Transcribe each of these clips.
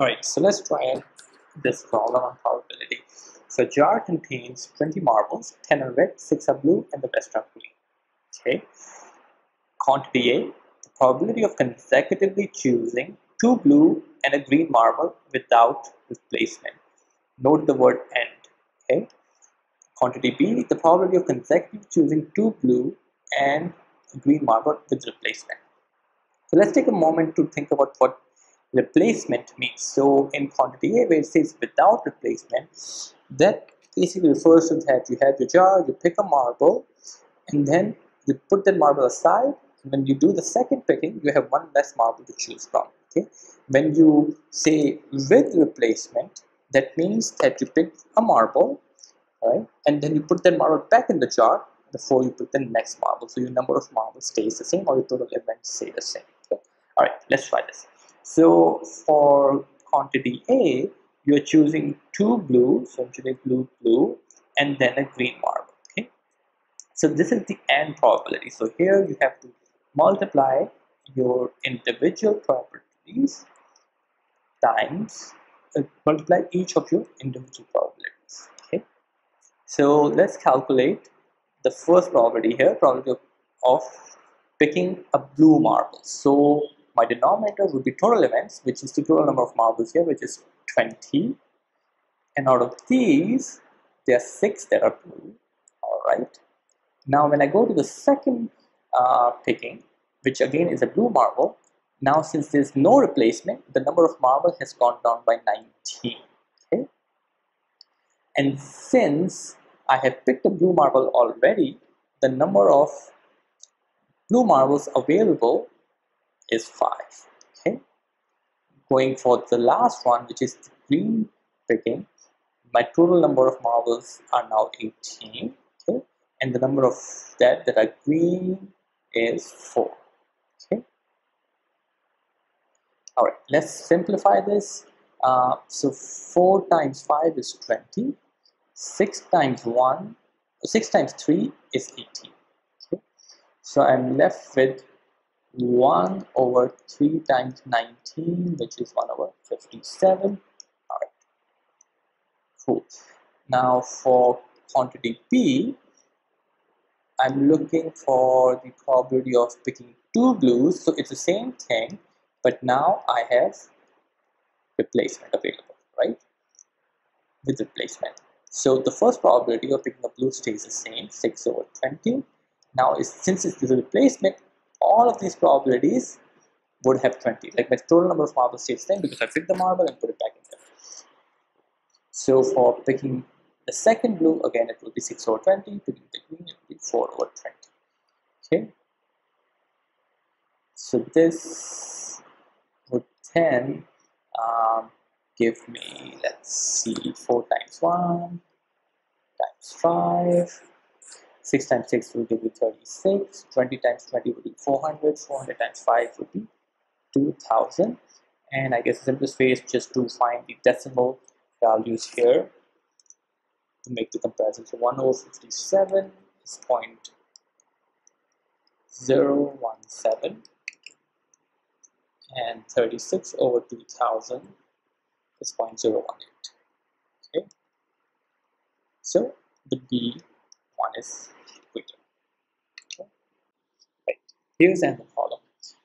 Alright, so let's try this problem on probability. So jar contains 20 marbles, 10 are red, 6 are blue, and the rest are green. Okay. Quantity A, the probability of consecutively choosing two blue and a green marble without replacement. Note the word and. Okay. Quantity B, the probability of consecutively choosing two blue and a green marble with replacement. So let's take a moment to think about what replacement means. So in quantity A where it says without replacement, that basically refers to that you have your jar, you pick a marble, and then you put that marble aside. And when you do the second picking, you have one less marble to choose from. Okay. When you say with replacement, that means that you pick a marble, right, and then you put that marble back in the jar before you put the next marble. So your number of marbles stays the same or your total events stay the same. Okay. All right, let's try this. So for quantity A, you're choosing two blue, so I'm choosing blue, blue, and then a green marble. Okay. So this is the AND probability. So here you have to multiply your individual properties times uh, multiply each of your individual probabilities. Okay. So let's calculate the first probability here, probability of, of picking a blue marble. So my denominator would be total events, which is the total number of marbles here, which is 20. And out of these, there are six that are blue. All right. Now, when I go to the second uh, picking, which again is a blue marble, now since there's no replacement, the number of marble has gone down by 19. Okay. And since I have picked a blue marble already, the number of blue marbles available is 5 okay? Going for the last one which is the green picking my total number of marbles are now 18 okay? And the number of that that are green is 4 okay? All right let's simplify this. Uh, so 4 times 5 is 20 6 times 1 6 times 3 is 18 okay? So i'm left with 1 over 3 times 19 which is 1 over 57 all right. Cool. Now for quantity B i'm looking for the probability of picking two blues. So it's the same thing but now i have replacement available right? With replacement. So the first probability of picking a blue stays the same 6 over 20 now since it's the replacement all of these probabilities would have 20. Like my total number of marbles stays the same because I pick the marble and put it back in there. So for picking the second blue, again it will be 6 over 20. Picking the green, it will be 4 over 20. Okay. So this would then um, give me, let's see, 4 times 1 times 5 6 times 6 will give you 36 20 times 20 will be 400 400 times 5 would be 2000 and I guess the simplest way is just to find the decimal values here to make the comparison. So 1 over 57 is point zero one seven, and 36 over 2000 is 0.018 okay. So the B one is Here's another problem.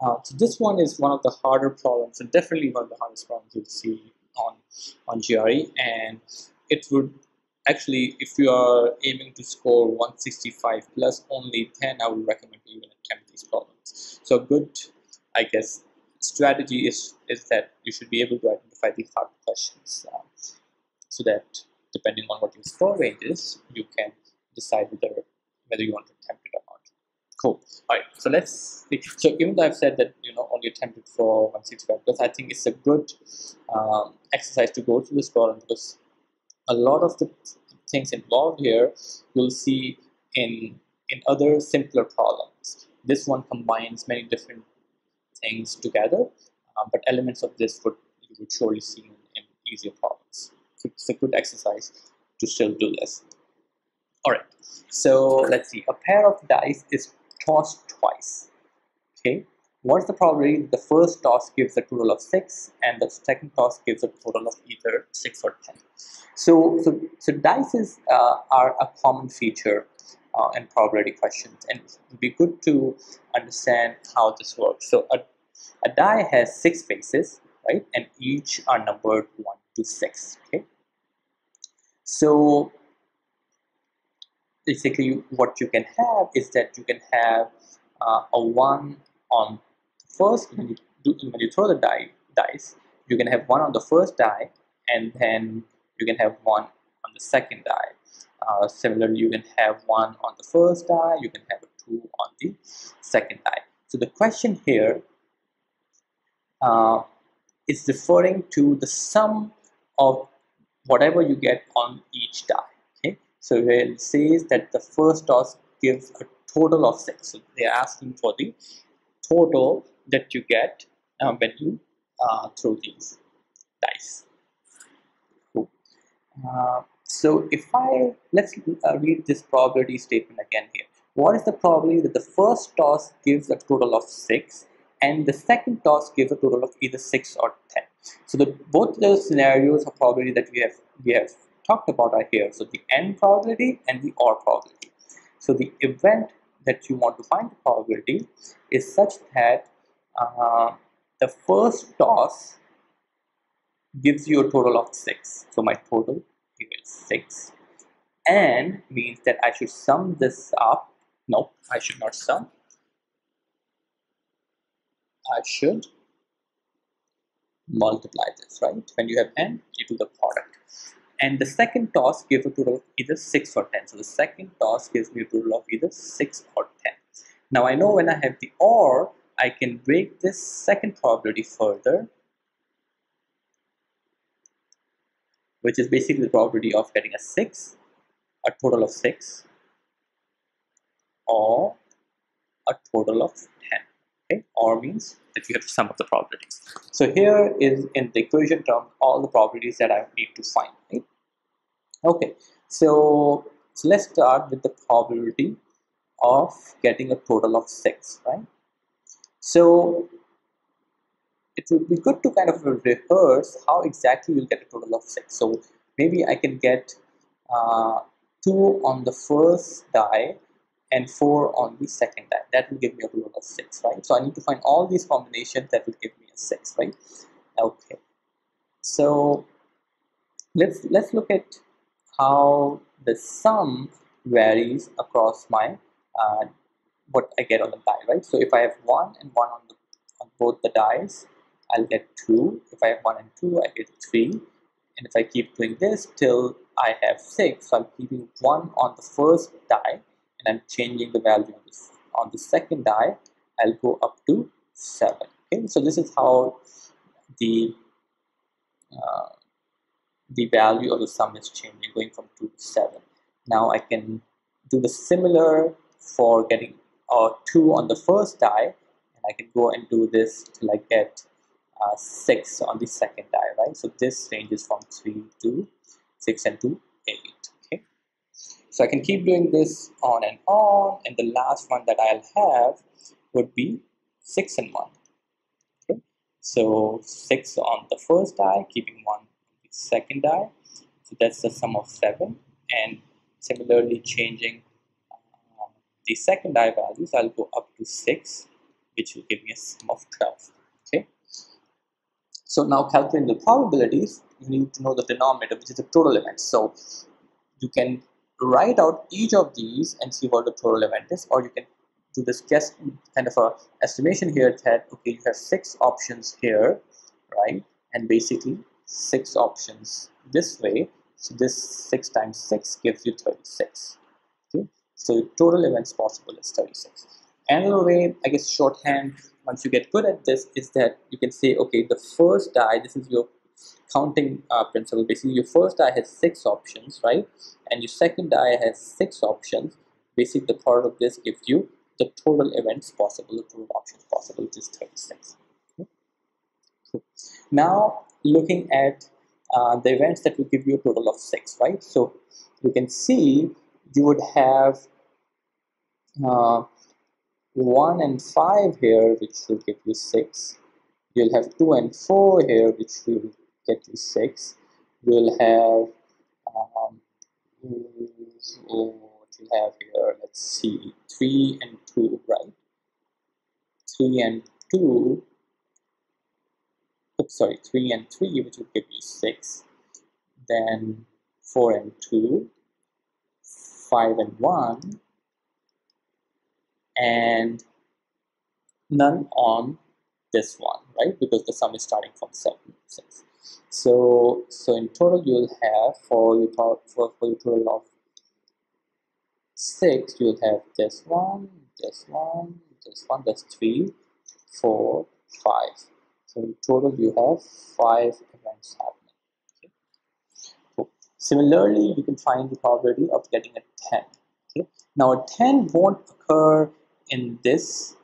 Uh, so this one is one of the harder problems and definitely one of the hardest problems you'll see on, on GRE and it would actually if you are aiming to score 165 plus only then I would recommend you even attempt these problems. So a good I guess strategy is is that you should be able to identify the hard questions uh, so that depending on what your score range is you can decide whether whether you want to attempt it or not. Cool. All right. So let's see. So even though I've said that you know only attempted for 165 plus, I think it's a good um, exercise to go through this problem because a lot of the things involved here you'll see in in other simpler problems. This one combines many different things together, um, but elements of this would you would surely see in, in easier problems. So it's a good exercise to still do this. All right. So let's see. A pair of dice is tossed twice. Okay, what is the probability the first toss gives a total of 6 and the second toss gives a total of either 6 or 10? So, so, so dices uh, are a common feature uh, in probability questions and it would be good to understand how this works. So a, a die has 6 faces, right, and each are numbered 1 to 6, okay? So basically what you can have is that you can have uh, a 1 on first when you do when you throw the die dice you can have one on the first die and then you can have one on the second die. Uh, similarly you can have one on the first die you can have a two on the second die. So the question here uh, is referring to the sum of whatever you get on each die so it says that the first toss gives a total of six so they're asking for the total that you get uh, when you uh, throw these dice. Cool. Uh, so if I, let's uh, read this probability statement again here. What is the probability that the first toss gives a total of 6 and the second toss gives a total of either 6 or 10? So the, both those scenarios are probability that we have, we have talked about are here. So the AND probability and the or probability. So the event that you want to find the probability is such that uh, the first toss gives you a total of 6. So my total is 6 and means that I should sum this up. No, I should not sum. I should multiply this, right? When you have AND, you do the product. And the second toss gives a total of either 6 or 10. So the second toss gives me a total of either 6 or 10. Now I know when I have the OR, I can break this second probability further, which is basically the probability of getting a 6, a total of 6, or a total of 10. Okay, or means that you have sum up the probabilities. So here is in the equation term all the probabilities that I need to find. Right? Okay, so, so let's start with the probability of getting a total of 6, right? So it would be good to kind of rehearse how exactly you'll get a total of 6. So maybe I can get uh, 2 on the first die and 4 on the second die. That will give me a total of 6, right? So I need to find all these combinations that will give me a 6, right? Okay. So let's let's look at how the sum varies across my uh, what I get on the die, right? So if I have 1 and 1 on, the, on both the dies, I'll get 2. If I have 1 and 2, I get 3. And if I keep doing this till I have 6, so I'm keeping 1 on the first die and I'm changing the value on, this, on the second die, I'll go up to 7. Okay, so this is how the uh, the value of the sum is changing, going from 2 to 7. Now I can do the similar for getting or 2 on the first die and I can go and do this till I get uh, 6 on the second die right so this ranges from 3 to 6 and to 8 okay so I can keep doing this on and on and the last one that I'll have would be 6 and 1 okay so 6 on the first die keeping 1 on the second die so that's the sum of 7 and similarly changing uh, the second die values, I'll go up to 6, which will give me a sum of 12. Okay. So now calculating the probabilities, you need to know the denominator, which is the total event. So you can write out each of these and see what the total event is, or you can do this guess kind of a estimation here that okay, you have six options here, right? And basically six options this way. So this six times six gives you 36. okay So total events possible is 36. Another way, I guess shorthand, once you get good at this, is that you can say, okay, the first die, this is your counting uh, principle. Basically, your first die has six options, right? And your second die has six options. Basically, the product of this gives you the total events possible, the total options possible, which is 36. Okay. Now, looking at uh, the events that will give you a total of six, right? So you can see you would have uh, 1 and 5 here which will give you 6 you'll have 2 and 4 here which will get you 6 you'll have um, what you have here let's see 3 and 2 right? 3 and 2 oops sorry 3 and 3 which will give you 6 then 4 and 2 5 and 1 and none on this one right? Because the sum is starting from 7 6 so so in total you'll have for your for, for your total of 6 you'll have this one this one this one that's 3 4 5 so in total you have 5 events happening. Okay? so similarly you can find the probability of getting a 10 okay. Now a 10 won't occur in this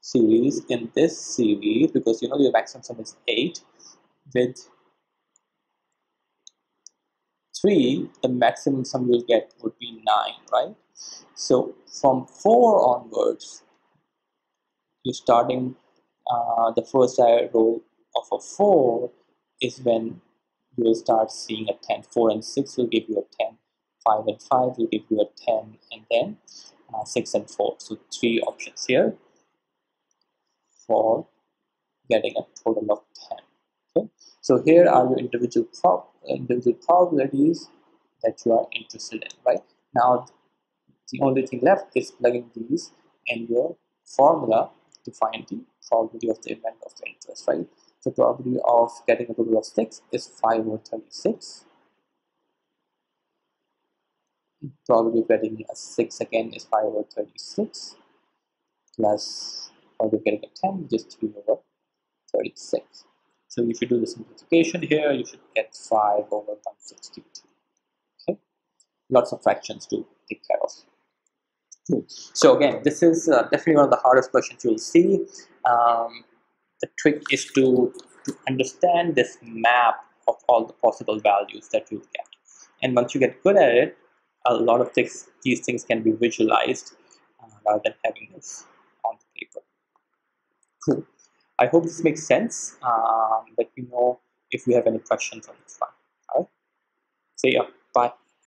series in this series because you know your maximum sum is 8 with 3 the maximum sum you'll get would be 9 right? So from 4 onwards you're starting uh, the first row of a 4 is when you will start seeing a 10 4 and 6 will give you a 10 5 and 5 will give you a 10 and then uh, 6 and 4 so three options here for getting a total of 10 okay. So here are your individual prob individual probabilities that you are interested in right? Now the only thing left is plugging these in your formula to find the probability of the event of the interest right? The probability of getting a total of 6 is 5 over 36 probability of getting a 6 again is 5 over 36 plus probability of getting a 10 which is 3 over 36 so if you do the simplification here you should get 5 over 162 okay lots of fractions to take care of cool. so again this is uh, definitely one of the hardest questions you'll see um, the trick is to, to understand this map of all the possible values that you'll get and once you get good at it a lot of things, these things can be visualized uh, rather than having this on the paper. Cool. I hope this makes sense. Um, let me know if you have any questions on this one. All right. See ya. Bye.